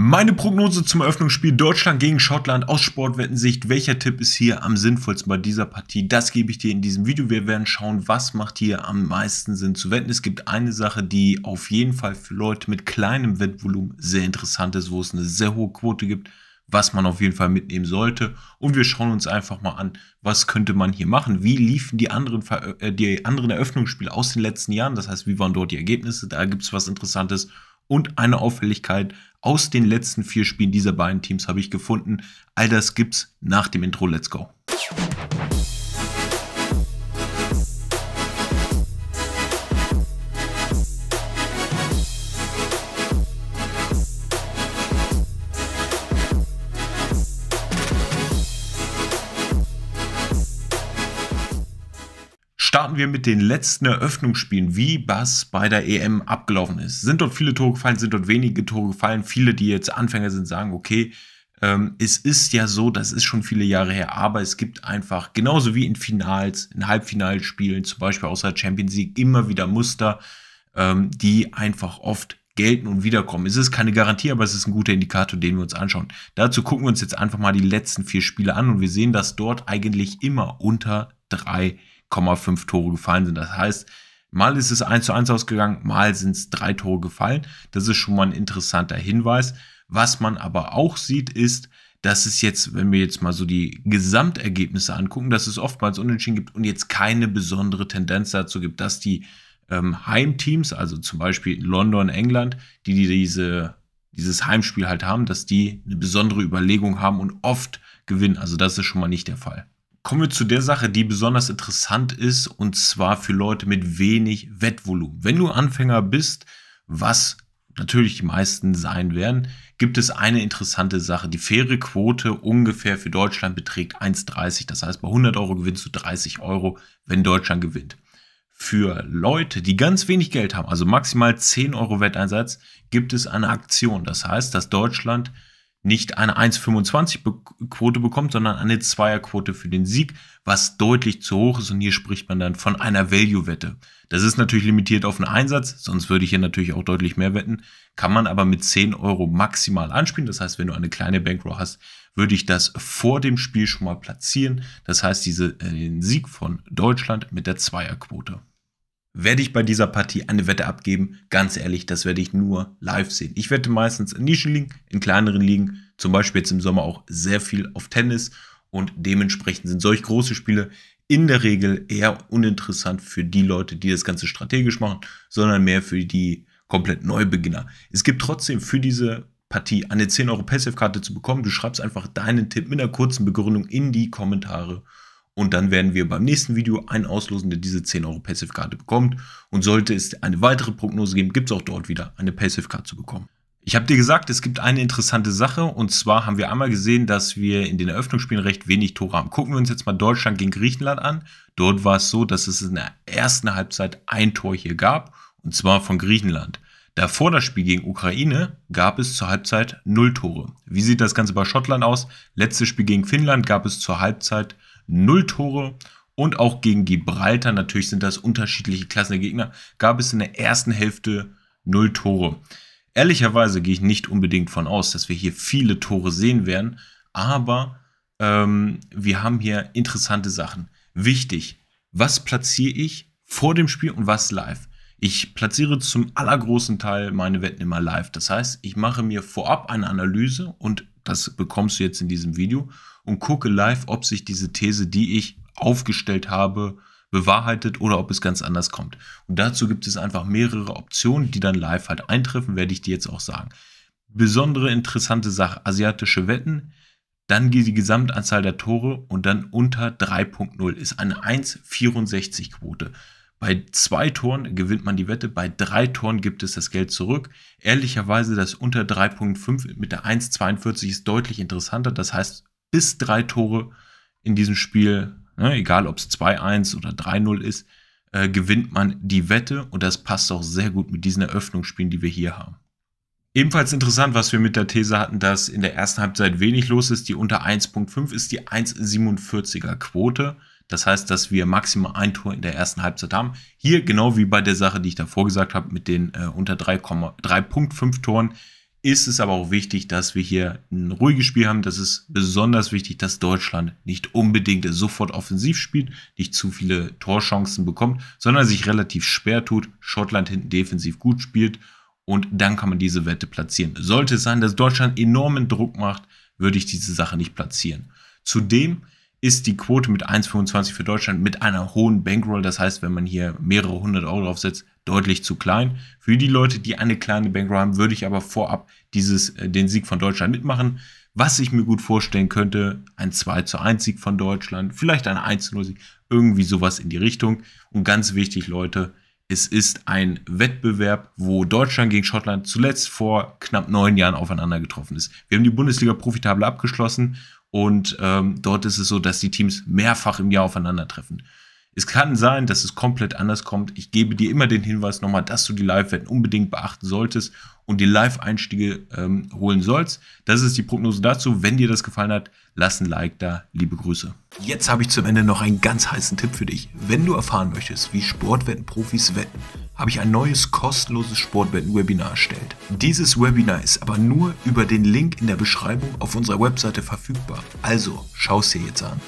Meine Prognose zum Eröffnungsspiel Deutschland gegen Schottland aus Sportwettensicht. Welcher Tipp ist hier am sinnvollsten bei dieser Partie? Das gebe ich dir in diesem Video. Wir werden schauen, was macht hier am meisten Sinn zu wetten. Es gibt eine Sache, die auf jeden Fall für Leute mit kleinem Wettvolumen sehr interessant ist, wo es eine sehr hohe Quote gibt, was man auf jeden Fall mitnehmen sollte. Und wir schauen uns einfach mal an, was könnte man hier machen? Wie liefen die anderen, äh, die anderen Eröffnungsspiele aus den letzten Jahren? Das heißt, wie waren dort die Ergebnisse? Da gibt es was Interessantes und eine Auffälligkeit aus den letzten vier Spielen dieser beiden Teams habe ich gefunden. All das gibt's nach dem Intro. Let's go. Starten wir mit den letzten Eröffnungsspielen, wie was bei der EM abgelaufen ist. Sind dort viele Tore gefallen, sind dort wenige Tore gefallen? Viele, die jetzt Anfänger sind, sagen, okay, ähm, es ist ja so, das ist schon viele Jahre her, aber es gibt einfach, genauso wie in Finals, in Halbfinalspielen, zum Beispiel außer Champions League, immer wieder Muster, ähm, die einfach oft gelten und wiederkommen. Es ist keine Garantie, aber es ist ein guter Indikator, den wir uns anschauen. Dazu gucken wir uns jetzt einfach mal die letzten vier Spiele an und wir sehen, dass dort eigentlich immer unter drei 1,5 Tore gefallen sind. Das heißt, mal ist es 1 zu 1 ausgegangen, mal sind es drei Tore gefallen. Das ist schon mal ein interessanter Hinweis. Was man aber auch sieht, ist, dass es jetzt, wenn wir jetzt mal so die Gesamtergebnisse angucken, dass es oftmals Unentschieden gibt und jetzt keine besondere Tendenz dazu gibt, dass die ähm, Heimteams, also zum Beispiel London, England, die, die diese, dieses Heimspiel halt haben, dass die eine besondere Überlegung haben und oft gewinnen. Also das ist schon mal nicht der Fall. Kommen wir zu der Sache, die besonders interessant ist, und zwar für Leute mit wenig Wettvolumen. Wenn du Anfänger bist, was natürlich die meisten sein werden, gibt es eine interessante Sache. Die faire Quote ungefähr für Deutschland beträgt 1,30. Das heißt, bei 100 Euro gewinnst du 30 Euro, wenn Deutschland gewinnt. Für Leute, die ganz wenig Geld haben, also maximal 10 Euro Wetteinsatz, gibt es eine Aktion. Das heißt, dass Deutschland nicht eine 1,25-Quote bekommt, sondern eine Zweierquote für den Sieg, was deutlich zu hoch ist. Und hier spricht man dann von einer Value-Wette. Das ist natürlich limitiert auf einen Einsatz, sonst würde ich hier natürlich auch deutlich mehr wetten. Kann man aber mit 10 Euro maximal anspielen. Das heißt, wenn du eine kleine Bankroll hast, würde ich das vor dem Spiel schon mal platzieren. Das heißt, diese, äh, den Sieg von Deutschland mit der Zweierquote. Werde ich bei dieser Partie eine Wette abgeben? Ganz ehrlich, das werde ich nur live sehen. Ich wette meistens in Nischenligen, in kleineren Ligen, zum Beispiel jetzt im Sommer auch sehr viel auf Tennis und dementsprechend sind solch große Spiele in der Regel eher uninteressant für die Leute, die das Ganze strategisch machen, sondern mehr für die komplett Neubeginner. Es gibt trotzdem für diese Partie eine 10 Euro Passive-Karte zu bekommen. Du schreibst einfach deinen Tipp mit einer kurzen Begründung in die Kommentare und dann werden wir beim nächsten Video einen auslosen, der diese 10 Euro Passive-Karte bekommt. Und sollte es eine weitere Prognose geben, gibt es auch dort wieder eine Passive-Card zu bekommen. Ich habe dir gesagt, es gibt eine interessante Sache. Und zwar haben wir einmal gesehen, dass wir in den Eröffnungsspielen recht wenig Tore haben. Gucken wir uns jetzt mal Deutschland gegen Griechenland an. Dort war es so, dass es in der ersten Halbzeit ein Tor hier gab. Und zwar von Griechenland. Davor das Spiel gegen Ukraine gab es zur Halbzeit null Tore. Wie sieht das Ganze bei Schottland aus? Letztes Spiel gegen Finnland gab es zur Halbzeit null Tore. Und auch gegen Gibraltar, natürlich sind das unterschiedliche Klassen der Gegner, gab es in der ersten Hälfte null Tore. Ehrlicherweise gehe ich nicht unbedingt von aus, dass wir hier viele Tore sehen werden, aber ähm, wir haben hier interessante Sachen. Wichtig, was platziere ich vor dem Spiel und was live? Ich platziere zum allergroßen Teil meine Wetten immer live. Das heißt, ich mache mir vorab eine Analyse und das bekommst du jetzt in diesem Video und gucke live, ob sich diese These, die ich aufgestellt habe, bewahrheitet oder ob es ganz anders kommt. Und dazu gibt es einfach mehrere Optionen, die dann live halt eintreffen, werde ich dir jetzt auch sagen. Besondere interessante Sache, asiatische Wetten, dann die Gesamtanzahl der Tore und dann unter 3.0 ist eine 1,64 Quote. Bei zwei Toren gewinnt man die Wette, bei drei Toren gibt es das Geld zurück. Ehrlicherweise das unter 3.5 mit der 1,42 ist deutlich interessanter. Das heißt, bis drei Tore in diesem Spiel, ne, egal ob es 2-1 oder 3-0 ist, äh, gewinnt man die Wette und das passt auch sehr gut mit diesen Eröffnungsspielen, die wir hier haben. Ebenfalls interessant, was wir mit der These hatten, dass in der ersten Halbzeit wenig los ist. Die unter 1.5 ist die 1,47er Quote. Das heißt, dass wir maximal ein Tor in der ersten Halbzeit haben. Hier, genau wie bei der Sache, die ich davor gesagt habe, mit den äh, unter 3,5 Toren, ist es aber auch wichtig, dass wir hier ein ruhiges Spiel haben. Das ist besonders wichtig, dass Deutschland nicht unbedingt sofort offensiv spielt, nicht zu viele Torchancen bekommt, sondern sich relativ schwer tut, Schottland hinten defensiv gut spielt und dann kann man diese Wette platzieren. Sollte es sein, dass Deutschland enormen Druck macht, würde ich diese Sache nicht platzieren. Zudem ist die Quote mit 1,25 für Deutschland mit einer hohen Bankroll, das heißt, wenn man hier mehrere hundert Euro draufsetzt, deutlich zu klein. Für die Leute, die eine kleine Bankroll haben, würde ich aber vorab dieses, äh, den Sieg von Deutschland mitmachen. Was ich mir gut vorstellen könnte, ein 2 zu 1 Sieg von Deutschland, vielleicht ein 1 zu 0 Sieg, irgendwie sowas in die Richtung. Und ganz wichtig, Leute, es ist ein Wettbewerb, wo Deutschland gegen Schottland zuletzt vor knapp neun Jahren aufeinander getroffen ist. Wir haben die Bundesliga profitabel abgeschlossen und ähm, dort ist es so, dass die Teams mehrfach im Jahr aufeinandertreffen. Es kann sein, dass es komplett anders kommt. Ich gebe dir immer den Hinweis nochmal, dass du die Live-Wetten unbedingt beachten solltest und die Live-Einstiege ähm, holen sollst. Das ist die Prognose dazu. Wenn dir das gefallen hat, lass ein Like da. Liebe Grüße. Jetzt habe ich zum Ende noch einen ganz heißen Tipp für dich. Wenn du erfahren möchtest, wie Sportwettenprofis wetten, habe ich ein neues kostenloses Sportwetten-Webinar erstellt. Dieses Webinar ist aber nur über den Link in der Beschreibung auf unserer Webseite verfügbar. Also schau es dir jetzt an.